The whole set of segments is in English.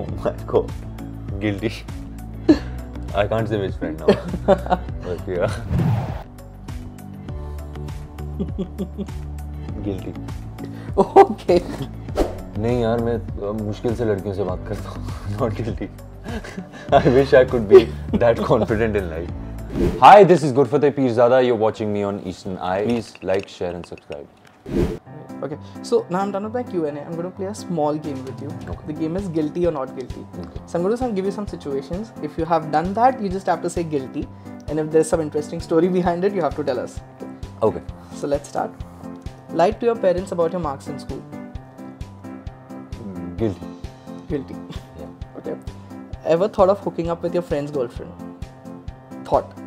Oh my god. Guilty. I can't say which friend now. but yeah. Guilty. नहीं यार मैं मुश्किल से लड़कियों से बात करता हूँ not guilty I wish I could be that confident in life hi this is good Gurfateh Pirzada you watching me on Eastern Eye please like share and subscribe okay so now i'm done with my q&a i'm going to play a small game with you. Okay. the game is guilty or not guilty. Okay. so i'm going to some, give you some situations. If you have done that you just have to say guilty. And if there's some interesting story behind it you have to tell us. Okay. So let's start. Lied to your parents about your marks in school. Mm, guilty. Guilty. Yeah. okay. Ever thought of hooking up with your friend's girlfriend? Thought.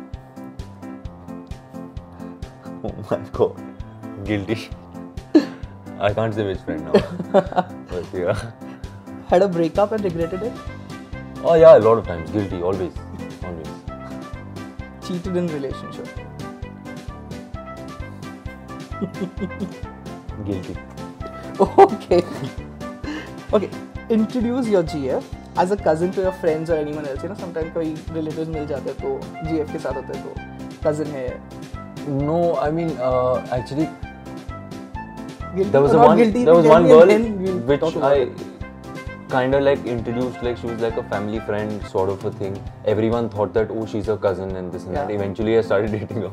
Oh my god. Guilty. I can't say which friend now. but yeah. Had a breakup and regretted it? Oh yeah, a lot of times. Guilty, always. Always. Cheated in relationship. Guilty. Okay. okay. Introduce your GF as a cousin to your friends or anyone else. You know, sometimes कोई relatives मिल जाते हैं तो GF के साथ होते हैं तो cousin है. No, I mean, uh, actually, Guilty there was or not one, guilty, there was one girl we'll which I kind of like introduced, like she was like a family friend sort of a thing. Everyone thought that oh she's a cousin and this and that. Eventually, I started dating her,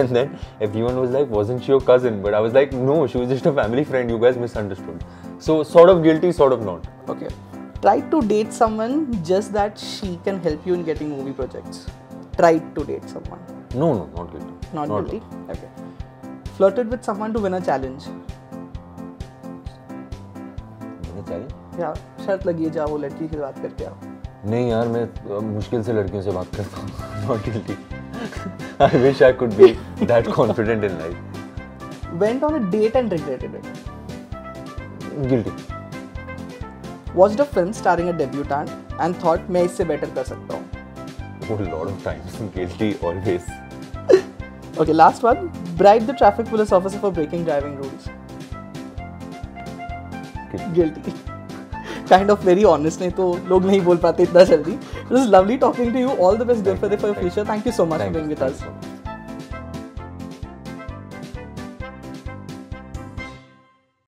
and then everyone was like, wasn't she your cousin? But I was like, no, she was just a family friend. You guys misunderstood. So sort of guilty, sort of not. Okay. Tried to date someone just that she can help you in getting movie projects. Tried to date someone. No, no, not guilty. Not, guilty. Okay. Flirted with someone to win a challenge. है चाहिए। हाँ शर्त लगी है जाओ वो लड़की से बात करके आओ। नहीं यार मैं मुश्किल से लड़कियों से बात करता हूँ not guilty I wish I could be that confident in life went on a date and regretted it guilty watched the film starring a debutante and thought मैं इससे बेटर कर सकता हूँ. ओह lord of times guilty always okay last one bribe the traffic police officer for breaking driving rules guilty kind of very honest नहीं तो लोग नहीं बोल पाते इतना जल्दी. It is lovely talking to you all the best good for the future thank you so much for being with us